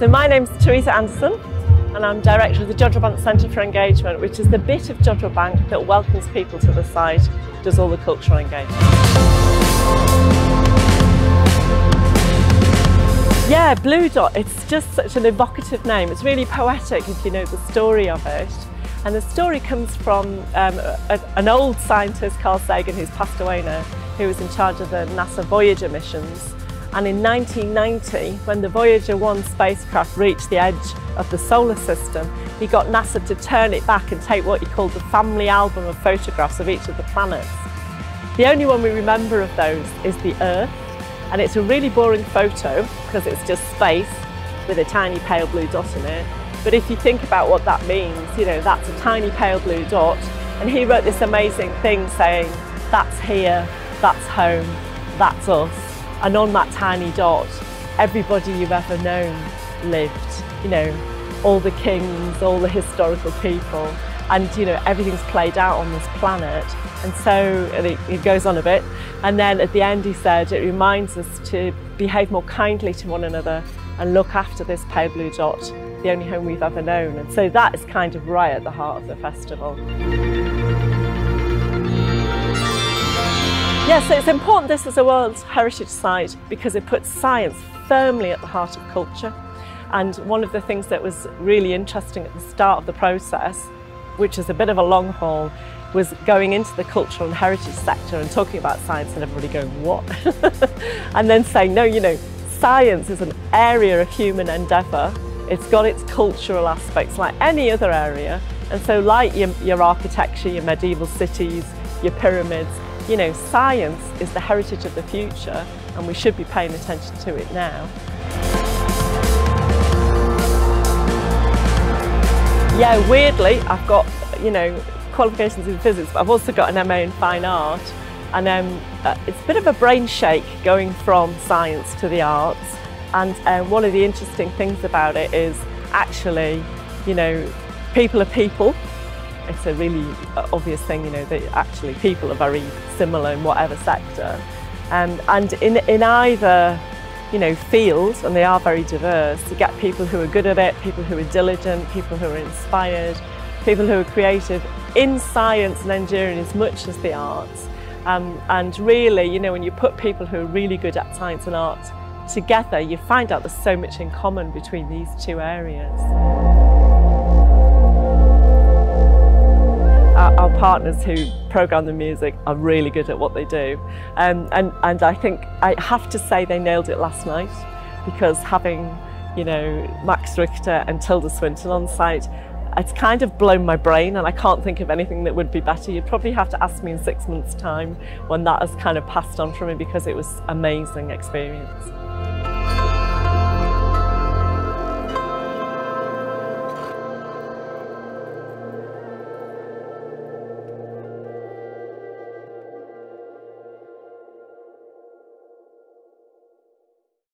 So my name's Teresa Anderson and I'm Director of the Jodrell Bank Centre for Engagement, which is the bit of Jodrell Bank that welcomes people to the site, does all the cultural engagement. Yeah, bluedot, it's just such an evocative name. It's really poetic if you know the story of it. And the story comes from um, a, an old scientist, Carl Sagan, who's passed away now, who was in charge of the NASA Voyager missions. And in 1990, when the Voyager 1 spacecraft reached the edge of the solar system, he got NASA to turn it back and take what he called the family album of photographs of each of the planets. The only one we remember of those is the Earth, and it's a really boring photo because it's just space with a tiny pale blue dot in it. But if you think about what that means, you know, that's a tiny pale blue dot. And he wrote this amazing thing saying, that's here, that's home, that's us. And on that tiny dot, everybody you've ever known lived. You know, all the kings, all the historical people, and you know, everything's played out on this planet. And so and it, it goes on a bit. And then at the end, he said, it reminds us to behave more kindly to one another and look after this pale blue dot, the only home we've ever known. And so that is kind of right at the heart of the festival. Yes, so it's important this is a World Heritage Site because it puts science firmly at the heart of culture. And one of the things that was really interesting at the start of the process, which is a bit of a long haul, was going into the cultural and heritage sector and talking about science and everybody going, what? and then saying, no, you know, science is an area of human endeavour. It's got its cultural aspects like any other area. And so like your, your architecture, your medieval cities, your pyramids, you know, science is the heritage of the future and we should be paying attention to it now. Yeah, weirdly, I've got, you know, qualifications in physics, but I've also got an MA in fine art. And um, uh, it's a bit of a brain shake going from science to the arts. And um, one of the interesting things about it is actually, you know, people are people it's a really uh, obvious thing, you know, that actually people are very similar in whatever sector. Um, and in, in either, you know, field, and they are very diverse, you get people who are good at it, people who are diligent, people who are inspired, people who are creative in science and engineering as much as the arts. Um, and really, you know, when you put people who are really good at science and art together, you find out there's so much in common between these two areas. Partners who program the music are really good at what they do. Um, and, and I think I have to say they nailed it last night because having, you know, Max Richter and Tilda Swinton on site, it's kind of blown my brain and I can't think of anything that would be better. You'd probably have to ask me in six months time when that has kind of passed on from me because it was an amazing experience.